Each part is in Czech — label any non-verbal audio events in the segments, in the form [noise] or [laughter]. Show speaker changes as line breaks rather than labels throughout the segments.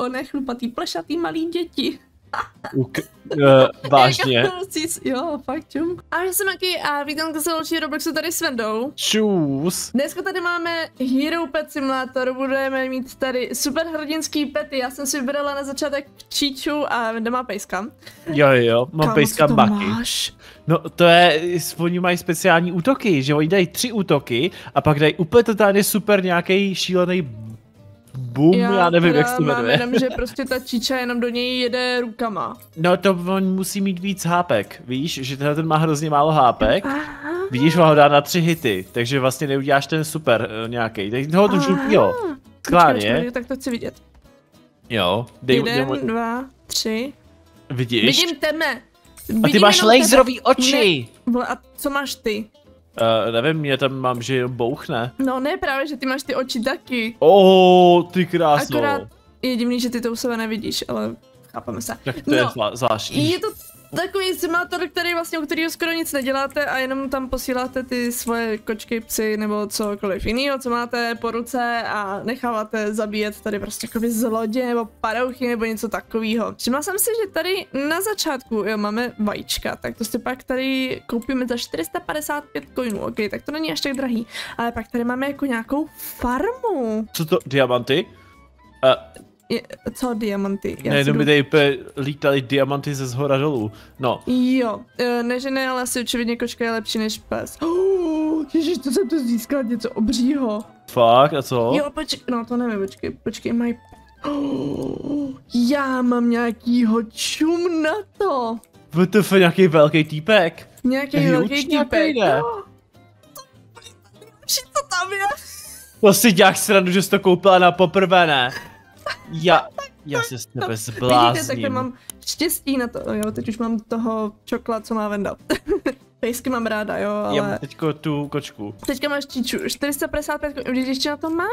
oné chlupatý plešatý malý děti.
Uk- uh, vážně. [laughs]
Jako, jo, fakt čum. A já jsem Maki a vítám se další Robloxu tady s Vendou.
Čus.
Dneska tady máme Hero Pet Simulator, budeme mít tady super hrdinský pety. Já jsem si vybrala na začátek Číču a Venda má pejska.
Jo, jo, mám
Kámo,
pejska Baky.
máš?
No to je, oni mají speciální útoky, že oni dají tři útoky a pak dají úplně totálně super nějaký šílený boom, já, já nevím, jak se to jmenuje.
jenom, že prostě ta číča jenom do něj jede rukama.
No to on musí mít víc hápek, víš, že tenhle ten má hrozně málo hápek.
Aha.
Vidíš, ho dá na tři hity, takže vlastně neuděláš ten super uh, nějaký. Tak toho tu žlutýho. Skláně,
tak to chci vidět.
jo. Dej,
Jeden,
dej,
dva, tři.
vidíš?
Vidím teme.
a ty máš laserový
tebe.
oči.
Ne, a co máš ty?
Uh, nevím, mě tam mám, že jenom bouchne.
No ne, právě, že ty máš ty oči taky.
Oh, ty krásno.
Akorát je divný, že ty to u sebe nevidíš, ale chápeme se.
Tak to je
no,
zvla- zvláštní.
je to takový simulátor, který vlastně, u kterého skoro nic neděláte a jenom tam posíláte ty svoje kočky, psy nebo cokoliv jiného, co máte po ruce a necháváte zabíjet tady prostě jakoby zlodě nebo padouchy nebo něco takového. Všimla jsem si, že tady na začátku jo, máme vajíčka, tak to si pak tady koupíme za 455 coinů, ok, tak to není až tak drahý, ale pak tady máme jako nějakou farmu.
Co to, diamanty? Uh,
Je, co diamanty? Já si
ne, jenom
jdu-
by tady lítaly diamanty ze zhora dolů. No,
Jo, e, ne, že ne, ale asi očividně kočka je lepší než pes. [gasps] Oh, ježiš, to jsem tu získal něco obřího.
fakt, a co?
Jo, počkej, no to nevím, počkej, počkej, mají... Oh, [gasps] já mám nějakýho čum na to.
WTF, nějaký velký týpek.
Nějaký
Huge
velký týpek.
ne?
Oh, to tam je.
To si děláš srandu, že jsi to koupila na poprvé, ne? Já, já se s tebe [laughs]
Vidíte, tak
zblázním.
to mám štěstí na to. Jo, teď už mám toho čokla, co má Venda. [laughs] Pejsky mám ráda, jo, ale...
Já mám teďko tu kočku.
Teďka máš číču, 455, víš, ještě na to mám?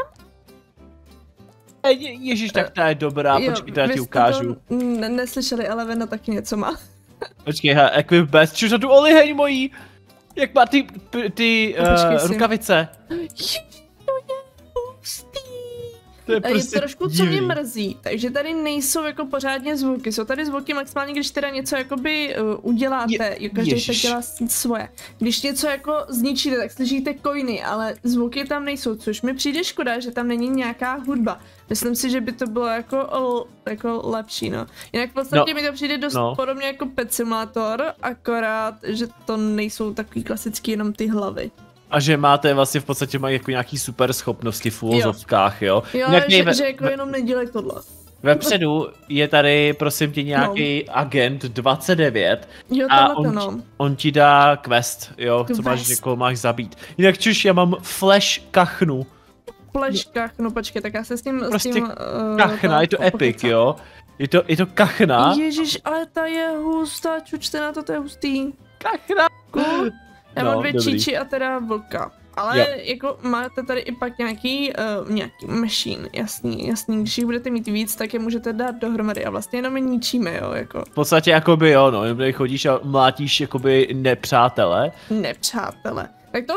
E, je, ježiš, tak ta je dobrá, počkej, to já ti ukážu.
To ne- neslyšeli, ale Vena taky něco má. [laughs]
Počkej, he, equip best, čuž na tu oliheň mojí. Jak má ty, ty
počkej
uh,
si.
rukavice.
To je A je
prostě
trošku, co mě
divný.
mrzí, takže tady nejsou jako pořádně zvuky, jsou tady zvuky maximálně, když teda něco jakoby uh, uděláte,
Je-
každý tak
ježiš.
dělá s- svoje. Když něco jako zničíte, tak slyšíte coiny, ale zvuky tam nejsou, což mi přijde škoda, že tam není nějaká hudba. Myslím si, že by to bylo jako, l- jako lepší, no. Jinak v podstatě
No,
mi to přijde dost
no.
podobně jako Pet Simulator, akorát, že to nejsou takový klasický jenom ty hlavy.
A že máte vlastně v podstatě mají jako nějaký super schopnosti v úvozovkách, jo.
Jo,
nej,
že,
ve,
že jako jenom nedělej tohle.
vepředu je tady, prosím tě, nějaký no. agent 29
Jo,
a on,
no.
on ti dá quest, jo, co máš,
Quest.
někoho máš zabít. Jinak čuš, já mám flash kachnu.
pleškách, no počkej, tak já se s tím,
Prostě
s tím, uh,
Kachna, je to epic, jo. Je to, je to kachna.
Ježíš, ale ta je hustá, čučte na to, to je hustý.
Kachna.
Cool. Já
No,
mám dvě
dobrý.
číči a teda vlka. Ale
Jo.
jako máte tady i pak nějaký, uh, nějaký machine, jasný, jasný, když jich budete mít víc, tak je můžete dát dohromady a vlastně jenom je ničíme, jo, jako
V podstatě jakoby jo, no, jenom chodíš a mlátíš jakoby nepřátele.
nepřátele. Tak to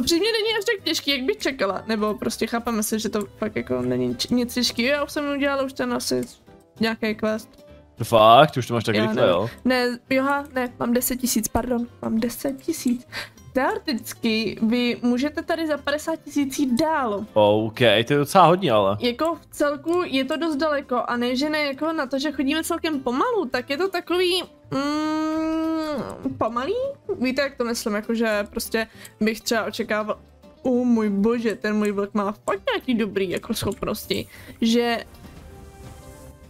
upřímně není až tak těžký, jak bych čekala, nebo prostě chápeme se, že to fakt jako není nic těžký. Já už jsem udělala už ten asi nějaký quest.
Fakt, už to máš tak
Já
rychle,
ne.
jo.
Ne, joha, ne, mám 10 tisíc, pardon, mám 10 tisíc. Teoreticky vy můžete tady za 50 tisíc jít dál.
OK, to je docela hodně, ale.
Jako v celku je to dost daleko a ne, že ne jako na to, že chodíme celkem pomalu, tak je to takový mm, pomalý? Víte, jak to myslím, jakože prostě bych třeba očekával, o oh, můj bože, ten můj vlk má fakt nějaký dobrý jako schopnosti, že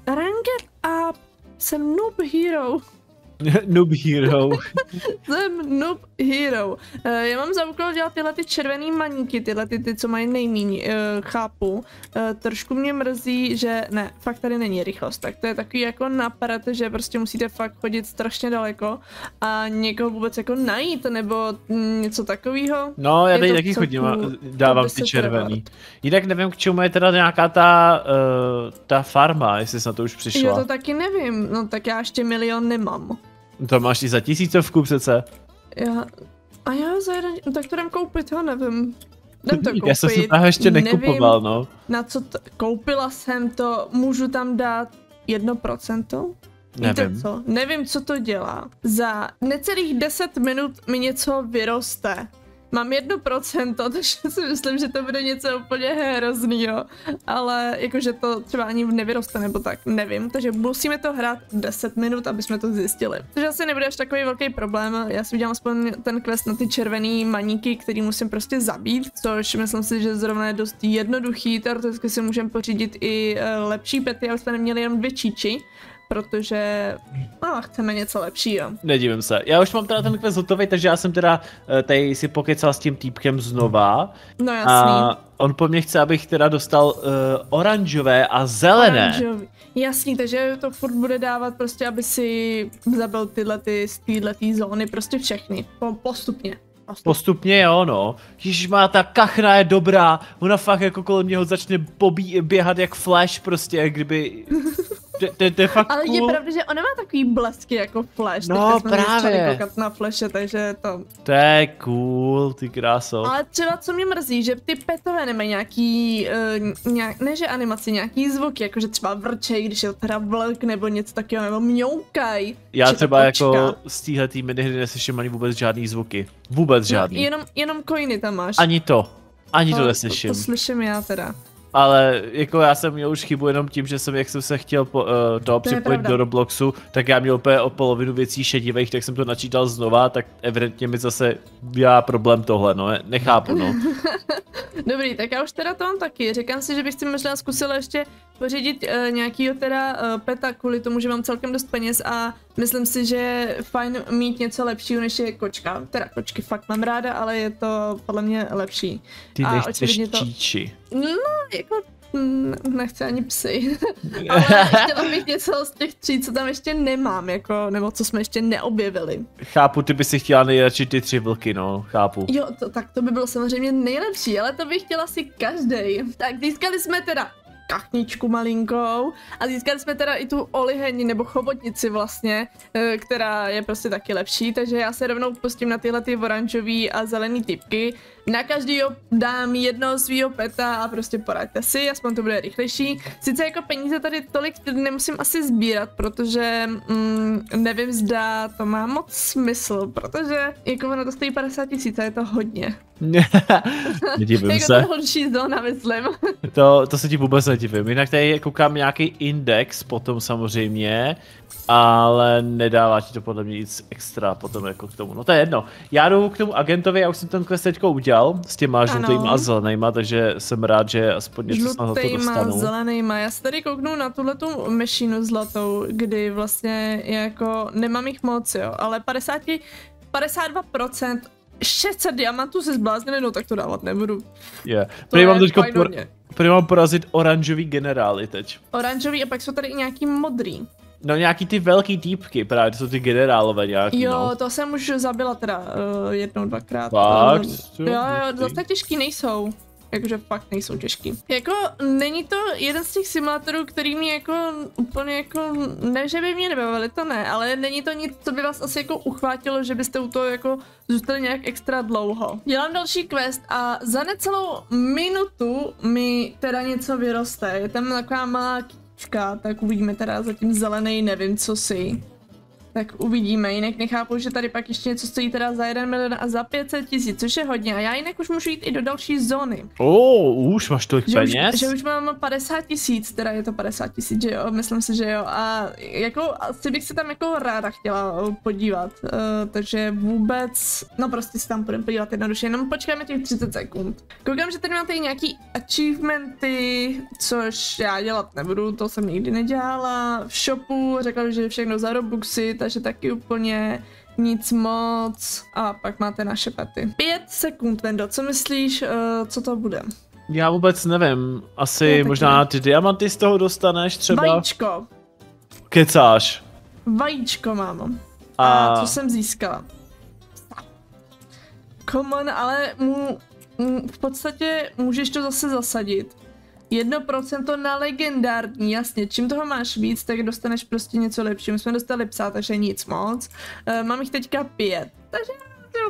Ranked a jsem noob hero. [laughs]
Noob hero. [laughs]
Jsem noob hero. Uh, já mám za úkol dělat tyhle ty červený maníky, tyhle ty, ty co mají nejmíň, uh, chápu. Uh, trošku mě mrzí, že ne, fakt tady není rychlost, tak to je takový jako napad, že prostě musíte fakt chodit strašně daleko a někoho vůbec jako najít, nebo mm, něco takového.
No, já tady taky chodím a dávám ty
10
červený.
reward.
Jinak nevím, k čemu je teda nějaká ta, uh, ta farma, jestli jsi na to už přišla.
to taky nevím, no tak já ještě milion nemám.
To máš i za tisícovku přece.
Já, a já za jeden, no tak to jdem koupit, já nevím. jdem to [laughs]
Já jsem si
koupit,
toho ještě
nevím,
nekupoval, no.
na co to, koupila jsem to, můžu tam dát 1%? Víte
Nevím.
co? Nevím, co to dělá. Za necelých 10 minut mi něco vyroste. Mám 1%, [laughs] takže si myslím, že to bude něco úplně hroznýho. Ale jakože to třeba ani nevyroste nebo tak, nevím. Takže musíme to hrát 10 minut, aby jsme to zjistili. Což asi nebude až takový velký problém. Já si udělám aspoň ten quest na ty červený maníky, který musím prostě zabít, což myslím si, že zrovna je dost jednoduchý. Teoreticky si můžeme pořídit i eh, lepší pety, aby jsme neměli jenom dvě číči protože no, chceme něco lepšího.
Nedivím se. Já už mám teda ten quest hotový, takže já jsem teda eh, tady si pokecal s tím týpkem znova.
No jasný.
A on po mně chce, abych teda dostal uh, oranžové a zelené.
Oranžový. Jasný, takže to furt bude dávat prostě, aby si zabil tyhle ty, z téhle zóny, prostě všechny, po, postupně. postupně.
Postupně jo, no. Ježíš má ta kachna je dobrá, ona fakt jako kolem něho začne pobí, běhat jak flash prostě, jak kdyby... [laughs] To- To to je fakt
Ale je pravda, že ona má takový blesky jako flash,
No,
teďka
právě.
koukat na flashe, takže to...
To je cool, ty kráso.
Ale třeba co mě mrzí, že ty petové nemají nějaký, uh, nějak, ne že animaci, nějaký zvuk, jakože třeba vrčej, když je to teda vlk nebo něco takového, nebo mňoukaj.
Já
to
třeba jako z téhletý minihry neslyším ani vůbec žádný zvuky. Vůbec žádný.
No, jenom, jenom coiny tam máš.
Ani to. Ani to
No,
neslyším.
To, to slyším já teda.
Ale jako já jsem měl už chybu jenom tím, že jsem, jak jsem se chtěl po, uh, to připojit
pravda.
do Robloxu, tak já měl úplně o polovinu věcí šedivých, tak jsem to načítal znova, tak evidentně mi zase dělá problém tohle, no, nechápu, no. [laughs]
Dobrý, tak já už teda to mám taky. Říkám si, že bych si možná zkusila ještě pořídit uh, nějakýho teda uh, peta kvůli tomu, že mám celkem dost peněz a myslím si, že je fajn mít něco lepšího než je kočka. Teda kočky fakt mám ráda, ale je to podle mě lepší.
Ty
A
nechceš
to-
číči.
No, jako mm, nechci ani psy. [laughs] ale chtěla bych něco z těch tří, co tam ještě nemám, jako, nebo co jsme ještě neobjevili.
chápu, ty by si chtěla nejradši ty tři vlky, no, chápu.
Jo, to, tak to by bylo samozřejmě nejlepší, ale to by chtěla si každý. Tak získali jsme teda kachničku malinkou a získali jsme teda i tu oliheň nebo chobotnici vlastně, eh, která je prostě taky lepší, takže já se rovnou pustím na tyhle ty oranžový a zelený typky. Na každýho dám jednoho svýho peta a prostě poraďte si, aspoň to bude rychlejší. Sice jako peníze tady tolik nemusím asi sbírat, protože mm, nevím, zda to má moc smysl, protože jako ono to stojí 50 tisíc a je to hodně. [laughs]
Nedivím
jako
se.
to horší zóna, myslím. [laughs]
To, to se ti vůbec nedivím. Jinak tady koukám nějaký index potom samozřejmě, ale nedává ti to podle mě nic extra potom jako k tomu. No to je jedno. Já jdu k tomu agentovi, já už jsem ten quest teďko udělal s těma žlutýma a zelenýma, takže jsem rád, že aspoň něco snad za to dostanu.
zelenejma. Já se tady kouknu na tuhle tu mešinu zlatou, kdy vlastně jako nemám jich moc, jo, ale 50, 52% 600 diamantů se zbláznili, no tak to dávat nebudu.
Yeah.
To
Prý mám teďko por, prý mám porazit oranžový generály teď.
Oranžový a pak jsou tady i nějaký modrý.
No nějaký ty velký týpky, právě to jsou ty generálové nějaký,
Jo,
no.
to jsem už zabila teda uh, jednou, dvakrát.
Fakt?
Uh, jo, jo, zase tak těžký nejsou. Jakože fakt nejsou těžký. Jako není to jeden z těch simulátorů, který mě jako úplně jako, ne že by mě nebavili, to ne, ale není to nic, co by vás asi jako uchvátilo, že byste u toho jako zůstali nějak extra dlouho. Dělám další quest a za necelou minutu mi teda něco vyroste. Je tam taková malá kytička, tak uvidíme teda zatím zelený, nevím co si. Tak uvidíme, jinak nechápu, že tady pak ještě něco stojí teda za 1 milion a za 500 tisíc, což je hodně a já jinak už můžu jít i do další zóny.
Oh, už máš tolik
Že
peněz?
už, že už mám 50 tisíc, teda je to 50 tisíc, že jo, myslím si, že jo. A jako asi bych se tam jako ráda chtěla podívat, uh, takže vůbec, no prostě se tam půjdeme podívat jednoduše, jenom počkáme těch 30 sekund. Koukám, že tady máte i nějaký achievementy, což já dělat nebudu, to jsem nikdy nedělala. V shopu řekla, že všechno za Robuxy, takže taky úplně nic moc. A pak máte naše pety. Pět sekund, Vendo, co myslíš, uh, co to bude?
Já vůbec nevím, asi
taky
možná
ne.
ty diamanty z toho dostaneš třeba?
Vajíčko.
Kecáš.
Vajíčko mám. A,
A
co jsem získala? Common, ale mu, mu, v podstatě můžeš to zase zasadit. 1% na legendární, jasně, čím toho máš víc, tak dostaneš prostě něco lepšího. My jsme dostali psa, takže nic moc. Uh, mám jich teďka pět, takže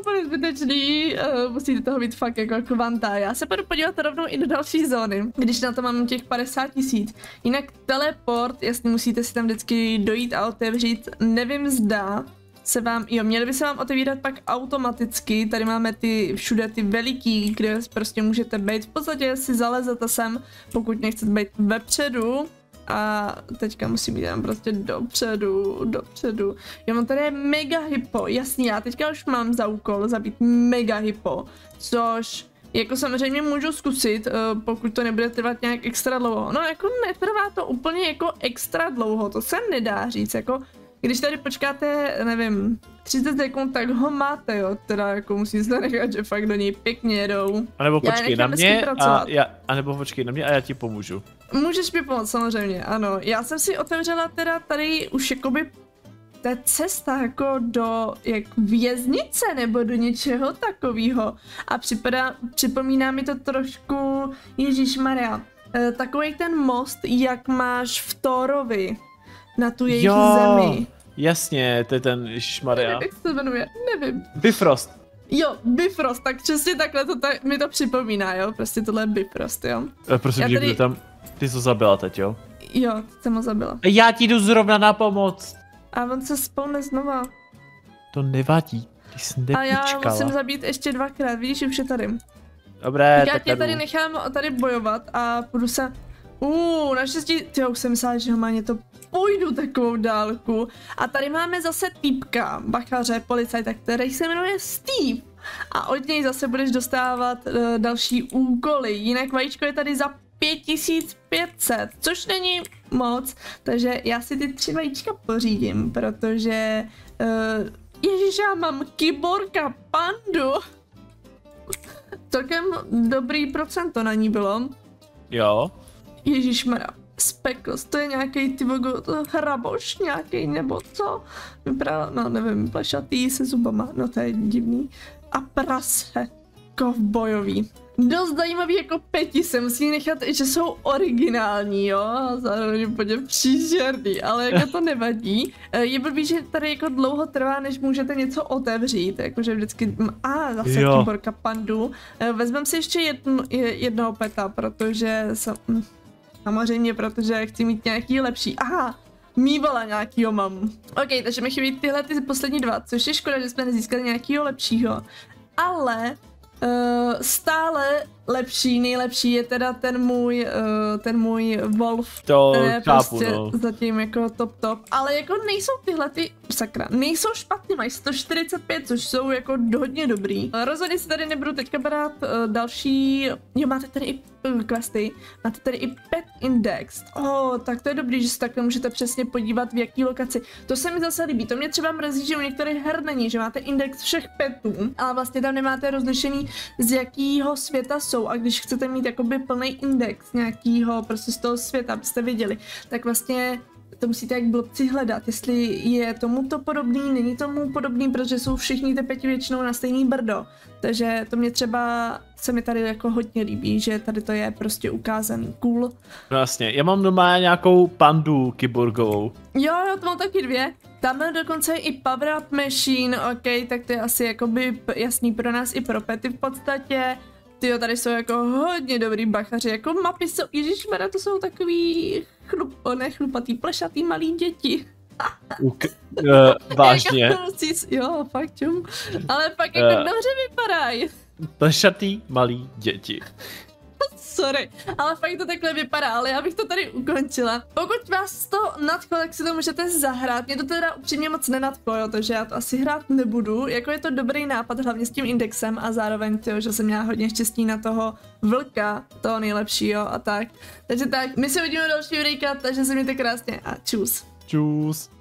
úplně zbytečný, uh, musíte toho být fakt jako kvanta. Já se budu podívat rovnou i do další zóny, když na to mám těch 50 tisíc. Jinak teleport, jasně musíte si tam vždycky dojít a otevřít, nevím zda, se vám, jo, měly by se vám otevírat pak automaticky, tady máme ty všude ty veliký, kde prostě můžete být, v podstatě si zalezete sem, pokud nechcete být vepředu, a teďka musím jít tam prostě dopředu, dopředu. Já mám tady mega hypo, jasně, já teďka už mám za úkol zabít mega hypo, což jako samozřejmě můžu zkusit, eh, pokud to nebude trvat nějak extra dlouho. No jako netrvá to úplně jako extra dlouho, to se nedá říct, jako když tady počkáte, nevím, 30 sekund, tak ho máte, jo, teda jako musím se nechat, že fakt do něj pěkně jedou.
A nebo počkej na mě a, já, a nebo počkej na mě a já ti pomůžu.
Můžeš mi pomoct, samozřejmě, ano. Já jsem si otevřela teda tady už jakoby ta cesta jako do jak věznice nebo do něčeho takového. A připadá, připomíná mi to trošku, Ježíš Maria, eh, takový ten most, jak máš v Thorovi na tu jejich jo, zemi.
jasně, to je ten Maria.
Nevím, jak se jmenuje, nevím.
Bifrost.
Jo, Bifrost, tak přesně takhle to ta, mi to připomíná, jo, prostě tohle je Bifrost, jo.
E, prosím, Já tady... tam, ty jsi to zabila teď, jo?
Jo, jsem ho zabila.
Já ti jdu zrovna na pomoc.
A on se spolne znova.
To nevadí, ty jsi
A já musím zabít ještě dvakrát, vidíš, už je tady.
Dobré,
Já tě tady nechám tady bojovat a půjdu se... Uuu, naštěstí, ty už jsem myslela, že normálně to půjdu takovou dálku. A tady máme zase týpka, bachaře, policajta, který se jmenuje Steve. A od něj zase budeš dostávat uh, další úkoly. Jinak vajíčko je tady za 5500, což není moc, takže já si ty tři vajíčka pořídím, protože uh, Ježíš, já mám kyborka pandu. Celkem dobrý procento na ní bylo.
Jo.
Ježíš Spekos, to je nějaký ty hraboš nějaký nebo co? Vypadá, no nevím, plešatý se zubama, no to je divný. A prase, kovbojový. Dost zajímavý jako peti se musí nechat, že jsou originální, jo, a zároveň úplně příšerný, ale jako to nevadí. Eh, je blbý, že tady jako dlouho trvá, než můžete něco otevřít, jakože vždycky, a zase kyborka pandu. Eh, vezmeme si ještě jedno, jednoho peta, protože jsem, hm, Samozřejmě, protože chci mít nějaký lepší. Aha, mývala nějakýho mám. Ok, takže mi chybí tyhle ty poslední dva, což je škoda, že jsme nezískali nějakýho lepšího. Ale uh, stále lepší, nejlepší je teda ten můj, uh, ten můj Wolf.
To je chápu, prostě no.
zatím jako top top. Ale jako nejsou tyhle ty, sakra, nejsou špatný, mají 145, což jsou jako hodně dobrý. Rozhodně si tady nebudu teďka brát uh, další, jo máte tady i uh, questy, máte tady i pet index. Oh, tak to je dobrý, že se takhle můžete přesně podívat v jaký lokaci. To se mi zase líbí, to mě třeba mrzí, že u některých her není, že máte index všech petů, ale vlastně tam nemáte rozlišený z jakého světa jsou jsou a když chcete mít jakoby plný index nějakýho prostě z toho světa, abyste viděli, tak vlastně to musíte jak blbci hledat, jestli je tomuto podobný, není tomu podobný, protože jsou všichni ty pěti většinou na stejný brdo. Takže to mě třeba se mi tady jako hodně líbí, že tady to je prostě ukázaný cool.
No jasně, já mám doma nějakou pandu kyborgovou.
Jo, jo, to mám taky dvě. Tam je dokonce i Power Up Machine, ok, tak to je asi jakoby jasný pro nás i pro pety v podstatě. Ty tady jsou jako hodně dobrý bachaři, jako mapy jsou, ježišmera, to jsou takový chlup, ne chlupatý, plešatý malý děti.
Uk, uh, vážně? [laughs]
Jo, fakt čum. Ale fakt jako uh, dobře vypadají.
Plešatý malý děti.
Sorry, ale fakt to takhle vypadá, ale já bych to tady ukončila. Pokud vás to nadchlo, tak si to můžete zahrát. Mě to teda upřímně moc nenadchlo, jo, takže já to asi hrát nebudu. Jako je to dobrý nápad, hlavně s tím indexem a zároveň to, že jsem měla hodně štěstí na toho vlka, toho nejlepšího a tak. Takže tak, my se uvidíme další videjka, takže se mějte krásně a čus.
Čus.